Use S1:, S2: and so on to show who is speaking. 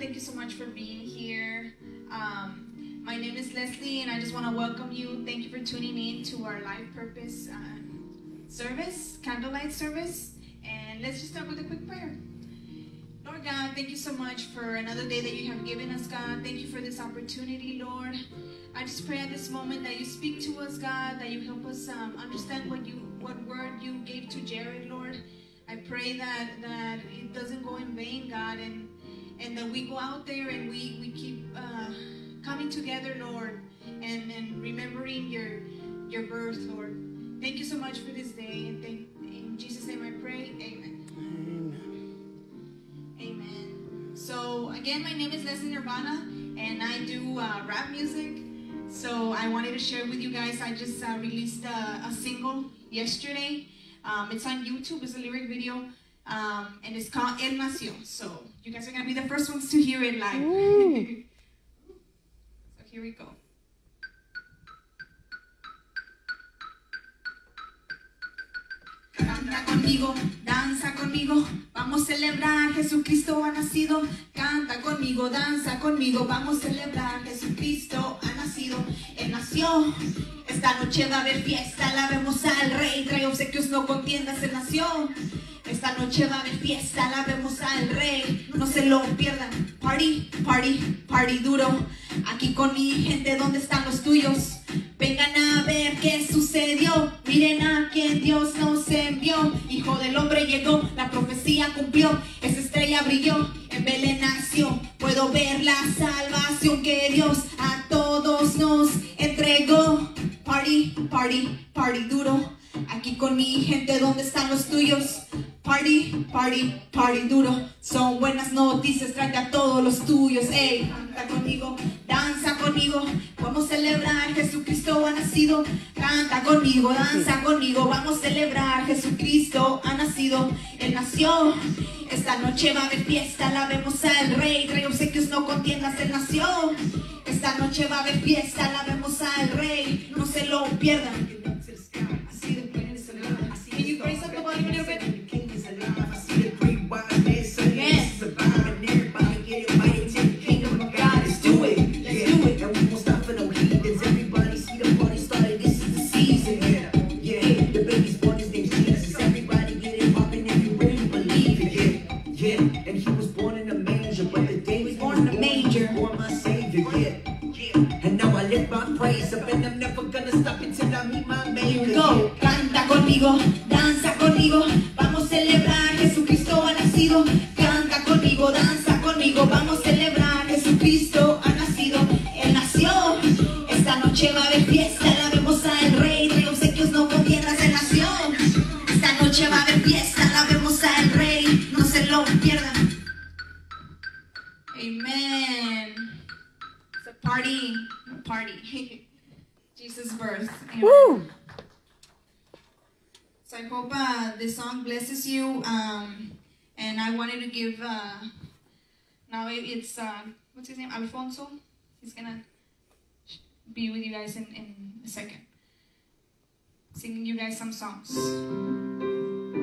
S1: Thank you so much for being here. Um, my name is Lexly, and I just want to welcome you. Thank you for tuning in to our Life Purpose uh, service, candlelight service. And let's just start with a quick prayer. Lord God, thank you so much for another day that you have given us, God. Thank you for this opportunity, Lord. I just pray at this moment that you speak to us, God, that you help us um, understand what you, what word you gave to Jared, Lord. I pray that that it doesn't go in vain, God, and and that we go out there and we we keep uh, coming together, Lord, and and remembering your your birth, Lord. Thank you so much for this day, and thank in Jesus' name I pray, Amen. Amen. So again, my name is Lexly Nirvana, and I do uh, rap music. So I wanted to share with you guys. I just uh, released a, a single yesterday. Um, it's on YouTube. It's a lyric video, um, and it's called El Nació. So you guys are gonna be the first ones to hear it live. so here we go. Canta conmigo, danza conmigo, vamos a celebrar, Jesucristo ha nacido. Canta conmigo, danza conmigo, vamos a celebrar, Jesucristo ha nacido. Él nació, esta noche va a haber fiesta, alabemos al Rey, trae obsequios, no contiendas, Él nació. Esta noche va haber fiesta, alabemos al Rey, no se lo pierdan. Party, party, party duro. Aquí con mi gente, ¿dónde están los tuyos? Vengan a ver qué sucedió. Miren a quien Dios nos envió. Hijo del hombre llegó, la profecía cumplió. Esa estrella brilló, en Belén nació. Puedo ver la salvación que Dios a todos nos entregó. Party, party, party duro. Aquí con mi gente, ¿dónde están los tuyos? Party, party, party duro. Son buenas noticias, tráete a todos los tuyos. Ey, canta conmigo, danza conmigo. Vamos a celebrar, Jesucristo ha nacido. Canta conmigo, danza conmigo. Vamos a celebrar, Jesucristo ha nacido. Él nació. Esta noche va a haber fiesta, la vemos al Rey. Trae obsequios, no contiendas, Él nació. Esta noche va a haber fiesta, la vemos al Rey. No se lo pierdan. Así de?
S2: And he was born in a manger, but the day was
S1: Born in a manger.
S2: for my savior, yeah, yeah. And now I lift my praise up, and I'm never gonna stop until I meet my maker.
S1: go. Canta conmigo, danza conmigo, vamos celebrar, Jesucristo ha nacido. Canta conmigo, danza conmigo, vamos celebrar, pierdan. Amen. It's a party, a party. Jesus' birth. Amen. So I hope uh, this song blesses you. Um, and I wanted to give, uh, now it- it's, uh, what's his name? Alfonso. He's gonna be with you guys in, in a second. Singing you guys some songs.